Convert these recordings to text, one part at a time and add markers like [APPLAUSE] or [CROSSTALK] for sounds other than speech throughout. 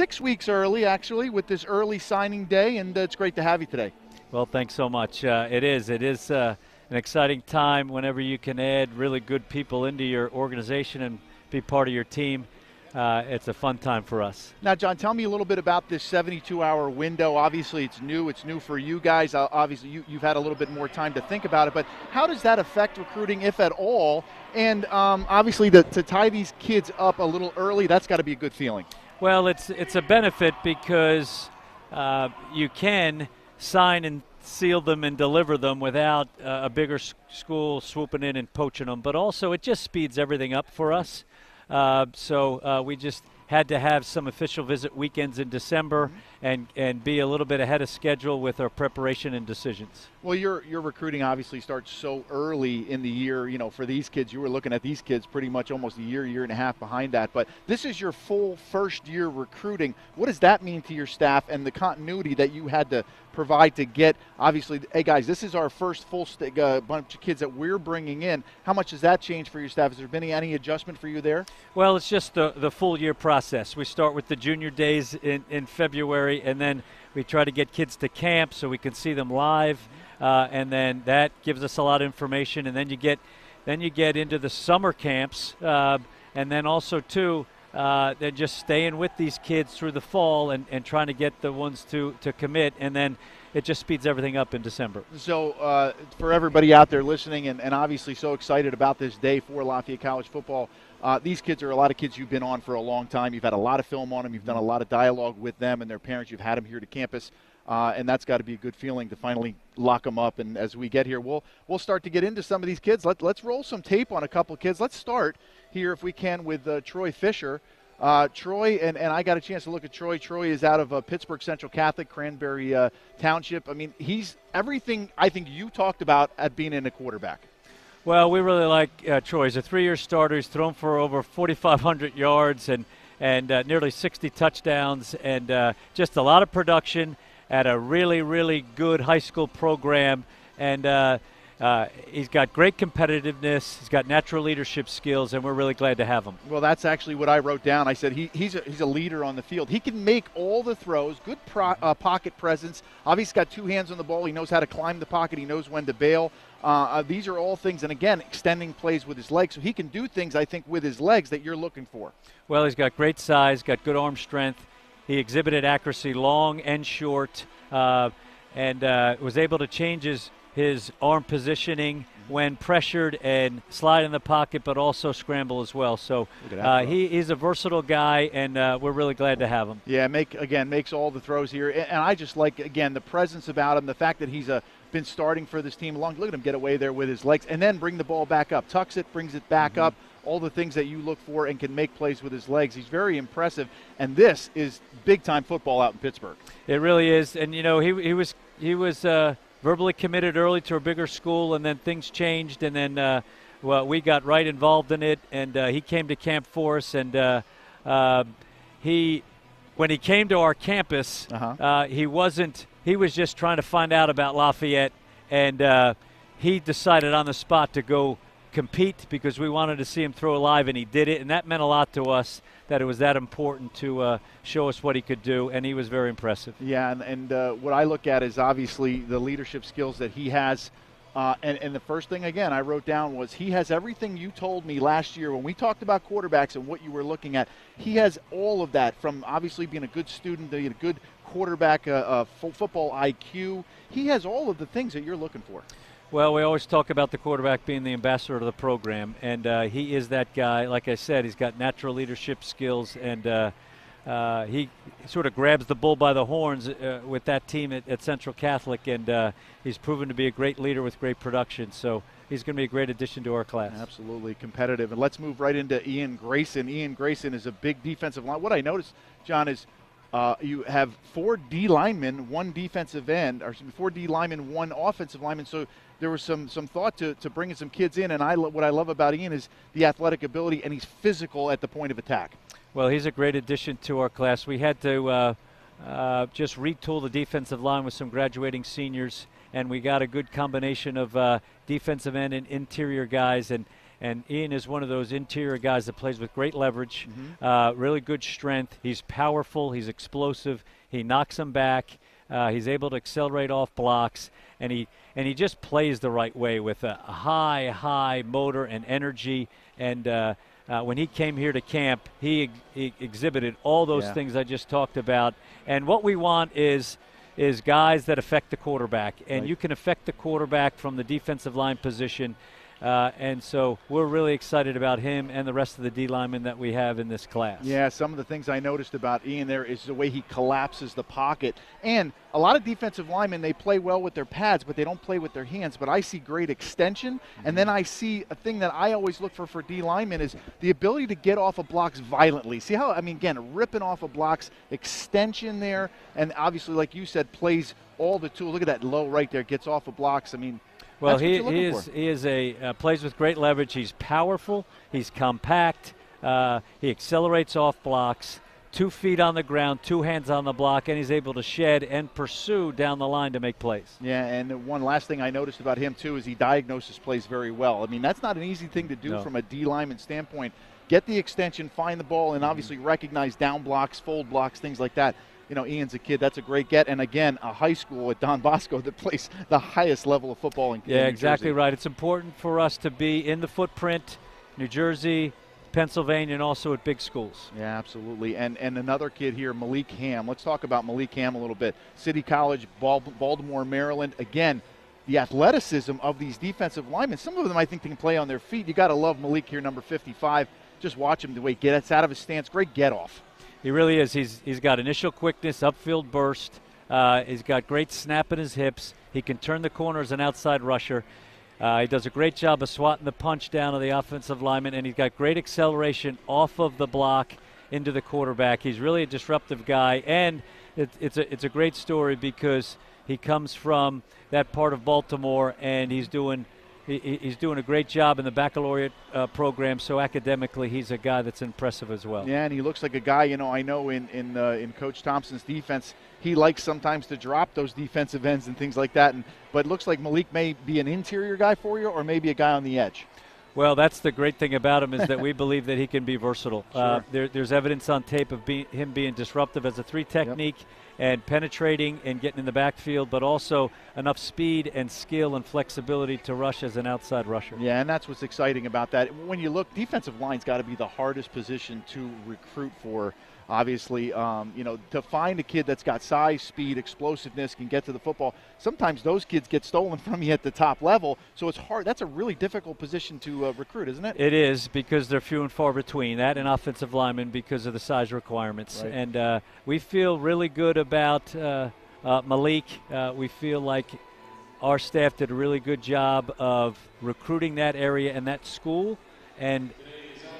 six weeks early, actually, with this early signing day, and uh, it's great to have you today. Well, thanks so much. Uh, it is. It is uh, an exciting time whenever you can add really good people into your organization and be part of your team. Uh, it's a fun time for us. Now, John, tell me a little bit about this 72-hour window. Obviously, it's new. It's new for you guys. Uh, obviously, you, have had a little bit more time to think about it. But how does that affect recruiting, if at all? And um, obviously, to, to tie these kids up a little early, that's got to be a good feeling. Well, it's it's a benefit because uh, you can sign and seal them and deliver them without uh, a bigger school swooping in and poaching them. But also, it just speeds everything up for us. Uh, so uh, we just had to have some official visit weekends in December mm-hmm. and, and be a little bit ahead of schedule with our preparation and decisions. Well, your your recruiting obviously starts so early in the year. You know, for these kids, you were looking at these kids pretty much almost a year, year and a half behind that. But this is your full first year recruiting. What does that mean to your staff and the continuity that you had to provide to get? Obviously, hey guys, this is our first full uh, bunch of kids that we're bringing in. How much does that change for your staff? Has there been any adjustment for you there? Well, it's just the the full year process. We start with the junior days in in February, and then we try to get kids to camp so we can see them live uh, and then that gives us a lot of information. And then you get then you get into the summer camps, uh, and then also too. Uh, then just staying with these kids through the fall and, and trying to get the ones to, to commit and then it just speeds everything up in December. So, uh, for everybody out there listening, and, and, obviously so excited about this day for Lafayette College football, uh, these kids are a lot of kids you've been on for a long time. You've had a lot of film on them. You've done a lot of dialogue with them and their parents. You've had them here to campus. Uh, and that's got to be a good feeling to finally lock them up. And as we get here, we'll we'll start to get into some of these kids. Let, let's roll some tape on a couple kids. Let's start here, if we can, with uh, Troy Fisher. Uh, Troy, and, and I got a chance to look at Troy. Troy is out of uh, Pittsburgh Central Catholic, Cranberry uh, Township. I mean, he's everything I think you talked about at being in a quarterback. Well, we really like uh, Troy. He's a three-year starter. He's thrown for over 4,500 yards and and uh, nearly 60 touchdowns, and uh, just a lot of production at a really, really good high school program. And uh, he's got great competitiveness. He's got natural leadership skills, and we're really glad to have him. Well, that's actually what I wrote down. I said he, he's, a, he's a leader on the field. He can make all the throws, good pro, uh, pocket presence. Obviously, he's got two hands on the ball. He knows how to climb the pocket. He knows when to bail. Uh, uh, these are all things, and again, extending plays with his legs. So he can do things, I think, with his legs that you're looking for. Well, he's got great size, got good arm strength. He exhibited accuracy long and short, uh, and uh, was able to change his, his arm positioning when pressured and slide in the pocket, but also scramble as well. So uh, he, he's a versatile guy, and uh, we're really glad to have him. Yeah, make again makes all the throws here, and I just like again the presence about him, the fact that he's a been starting for this team long. Look at him get away there with his legs, and then bring the ball back up, tucks it, brings it back mm-hmm. up all the things that you look for and can make plays with his legs. He's very impressive, and this is big time football out in Pittsburgh. It really is, and you know he he was he was uh, verbally committed early to a bigger school, and then things changed, and then uh, well we got right involved in it, and uh, he came to camp for us, and uh, um, he when he came to our campus, uh-huh. Uh, he wasn't he was just trying to find out about Lafayette, and uh, he decided on the spot to go compete because we wanted to see him throw live, and he did it, and that meant a lot to us that it was that important to uh, show us what he could do, and he was very impressive. Yeah, and, and uh, what I look at is obviously the leadership skills that he has. Uh, and, and the first thing, again, I wrote down was he has everything you told me last year when we talked about quarterbacks and what you were looking at. He has all of that from obviously being a good student, a good quarterback, a, uh, uh, football IQ. He has all of the things that you're looking for. Well, we always talk about the quarterback being the ambassador of the program, and uh, he is that guy. Like I said, he's got natural leadership skills, and uh, uh, he sort of grabs the bull by the horns uh, with that team at, at Central Catholic, and uh, he's proven to be a great leader with great production. So he's going to be a great addition to our class. Absolutely competitive. And let's move right into Ian Grayson. Ian Grayson is a big defensive line. What I noticed, John, is uh, you have four D linemen, one defensive end, or four D linemen, one offensive lineman. So there was some some thought to, to bringing some kids in. And I what I love about Ian is the athletic ability, and he's physical at the point of attack. Well, he's a great addition to our class. We had to uh, uh, just retool the defensive line with some graduating seniors, and we got a good combination of uh, defensive end and interior guys. And And Ian is one of those interior guys that plays with great leverage, Mm-hmm. uh, really good strength. He's powerful, he's explosive, he knocks them back, uh, he's able to accelerate off blocks, and he and he just plays the right way with a high, high motor and energy. And uh, uh, when he came here to camp, he, ex- he exhibited all those Yeah. things I just talked about. And what we want is is guys that affect the quarterback, and Right. you can affect the quarterback from the defensive line position. Uh, and so we're really excited about him and the rest of the D linemen that we have in this class. Yeah, some of the things I noticed about Ian there is the way he collapses the pocket. And a lot of defensive linemen, they play well with their pads, but they don't play with their hands. But I see great extension. And then I see a thing that I always look for for D linemen is the ability to get off of blocks violently. See how, I mean, again, ripping off of blocks, extension there. And obviously, like you said, plays all the tools. Look at that low right there, gets off of blocks. I mean, Well, he, he is for. he is a uh, plays with great leverage. He's powerful. He's compact. Uh, he accelerates off blocks. Two feet on the ground, two hands on the block, and he's able to shed and pursue down the line to make plays. Yeah, and one last thing I noticed about him too is he diagnoses plays very well. I mean, that's not an easy thing to do No. from a D lineman standpoint. Get the extension, find the ball, and obviously Mm-hmm. recognize down blocks, fold blocks, things like that. You know, Ian's a kid. That's a great get. And again, a high school at Don Bosco that plays the highest level of football in Yeah, New exactly Jersey. right. It's important for us to be in the footprint, New Jersey, Pennsylvania, and also at big schools. Yeah, absolutely. And and another kid here, Malik Ham. Let's talk about Malik Ham a little bit. City College, Baltimore, Maryland. Again, the athleticism of these defensive linemen. Some of them I think they can play on their feet. You got to love Malik here, number 55. Just watch him the way he gets out of his stance. Great get off. He really is. He's he's got initial quickness, upfield burst. Uh, he's got great snap in his hips. He can turn the corner as an outside rusher. Uh, he does a great job of swatting the punch down of the offensive lineman, and he's got great acceleration off of the block into the quarterback. He's really a disruptive guy, and it, it's a it's a great story because he comes from that part of Baltimore, and he's doing. He- he- He's doing a great job in the baccalaureate uh, program, so academically, he's a guy that's impressive as well. Yeah, and he looks like a guy. You know, I know in in uh, in Coach Thompson's defense, he likes sometimes to drop those defensive ends and things like that. And but it looks like Malik may be an interior guy for you, or maybe a guy on the edge. Well, that's the great thing about him is that we [LAUGHS] believe that he can be versatile. Uh, there, there's evidence on tape of be, him being disruptive as a three technique and penetrating and getting in the backfield, but also enough speed and skill and flexibility to rush as an outside rusher. Yeah, and that's what's exciting about that. When you look, defensive line's got to be the hardest position to recruit for. Obviously, um, you know, to find a kid that's got size, speed, explosiveness, can get to the football. Sometimes those kids get stolen [LAUGHS] from you at the top level, so it's hard. That's a really difficult position to uh, recruit, isn't it? It is because they're few and far between that and offensive linemen because of the size requirements. Right. And uh, we feel really good about uh, uh, Malik. Uh, we feel like our staff did a really good job of recruiting that area and that school. And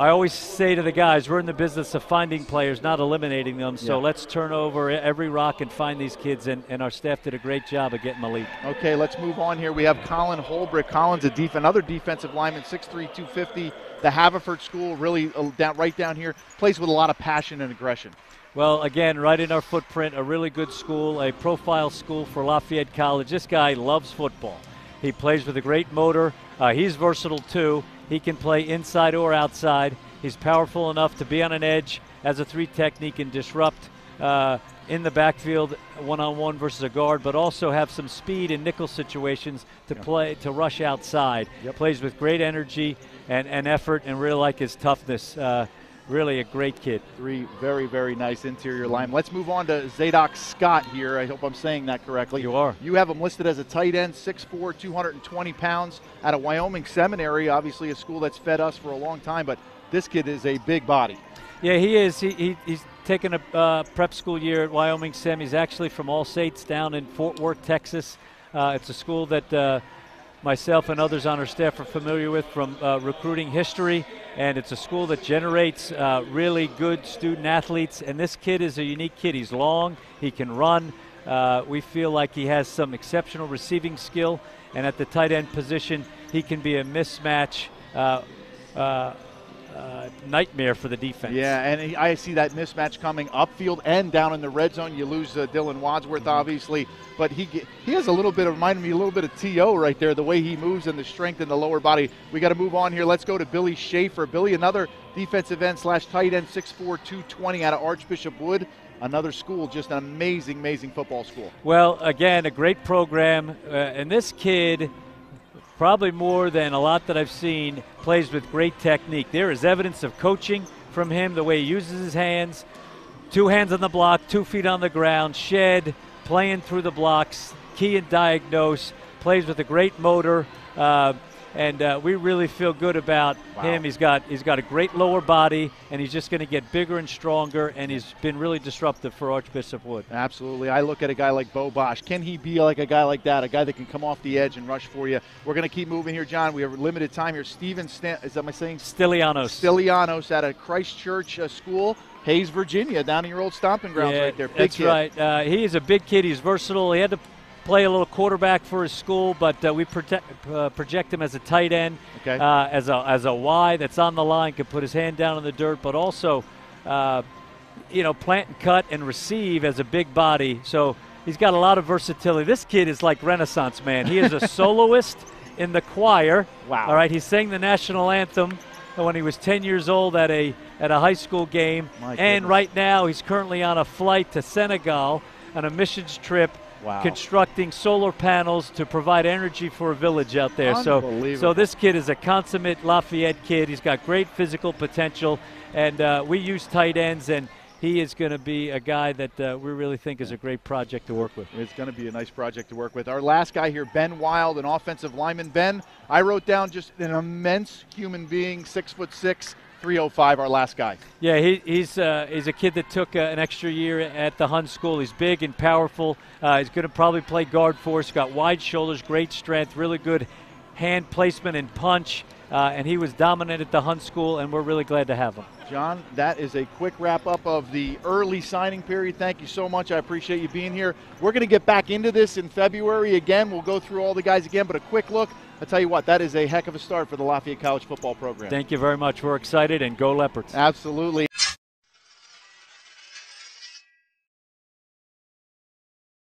I always say to the guys, we're in the business of finding players, not eliminating them. So Yeah. let's turn over every rock and find these kids. And, and our staff did a great job of getting Malik. Okay, let's move on here. We have Colin Holbrook. Colin's a def- another defensive lineman, 6'3", 250. The Haverford School, really uh, down, right down here, plays with a lot of passion and aggression. Well, again, right in our footprint, a really good school, a profile school for Lafayette College. This guy loves football. He plays with a great motor. Uh, he's versatile too. He can play inside or outside. He's powerful enough to be on an edge as a three technique and disrupt uh, in the backfield one on one versus a guard, but also have some speed in nickel situations to play to rush outside. Yep. Plays with great energy and, and effort, and really like his toughness. Uh, really a great kid. Three very, very nice interior line. Let's move on to Zadok Scott here. I hope I'm saying that correctly. You are. You have him listed as a tight end, 6'4", 220 pounds, out of Wyoming Seminary, obviously a school that's fed us for a long time, but this kid is a big body. Yeah, he is. He, he he's taken a uh, prep school year at Wyoming Sem. He's actually from All Saints down in Fort Worth, Texas. Uh, it's a school that uh, myself and others on our staff are familiar with from uh, recruiting history, and it's a school that generates uh, really good student athletes. And this kid is a unique kid. He's long. He can run. Uh, we feel like he has some exceptional receiving skill, and at the tight end position, he can be a mismatch. Uh, nightmare for the defense. Yeah, and he, I see that mismatch coming upfield and down in the red zone. You lose uh, Dylan Wadsworth, obviously, but he he has a little bit of reminded me a little bit of To right there, the way he moves and the strength in the lower body. We got to move on here. Let's go to Billy Schaefer. Billy, another defensive end slash tight end, 6'4", 220 out of Archbishop Wood. Another school, just an amazing, amazing football school. Well, again, a great program, uh, and this kid probably more than a lot that I've seen, plays with great technique. There is evidence of coaching from him, the way he uses his hands. Two hands on the block, two feet on the ground, shed, playing through the blocks, key and diagnose, plays with a great motor. Uh, and uh, we really feel good about Wow. him. He's got he's got a great lower body, and he's just going to get bigger and stronger. And he's been really disruptive for Archbishop Wood. Absolutely. I look at a guy like Bo Bosch. Can he be like a guy like that? A guy that can come off the edge and rush for you. We're going to keep moving here, John. We have limited time here. Steven, Stan- is that I saying? Stylianos. Stylianos at a Christchurch uh, school, Hayes, Virginia, down in your old stomping grounds yeah, right there. Big that's kid. right. Uh, he is a big kid. He's versatile. He had to play a little quarterback for his school, but uh, we protect, uh, project him as a tight end, Okay. uh, as a as a Y that's on the line, can put his hand down in the dirt, but also, uh, you know, plant and cut and receive as a big body. So he's got a lot of versatility. This kid is like Renaissance man. He is a [LAUGHS] soloist in the choir. Wow. All right. He sang the national anthem when he was 10 years old at a at a high school game. My and goodness. right now he's currently on a flight to Senegal on a missions trip. Wow. Constructing solar panels to provide energy for a village out there. So, so this kid is a consummate Lafayette kid. He's got great physical potential, and uh, we use tight ends, and he is going to be a guy that uh, we really think is a great project to work with. It's going to be a nice project to work with. Our last guy here, Ben Wild, an offensive lineman. Ben, I wrote down just an immense human being, six foot six, 305. Our last guy. Yeah, he, he's uh, he's a kid that took uh, an extra year at the Hun School. He's big and powerful. Uh, he's going to probably play guard for us. Got wide shoulders, great strength, really good hand placement and punch. Uh, and he was dominant at the Hun School, and we're really glad to have him. John, that is a quick wrap up of the early signing period. Thank you so much. I appreciate you being here. We're going to get back into this in February again. We'll go through all the guys again, but a quick look. I tell you what, that is a heck of a start for the Lafayette College football program. Thank you very much. We're excited, and go Leopards. Absolutely.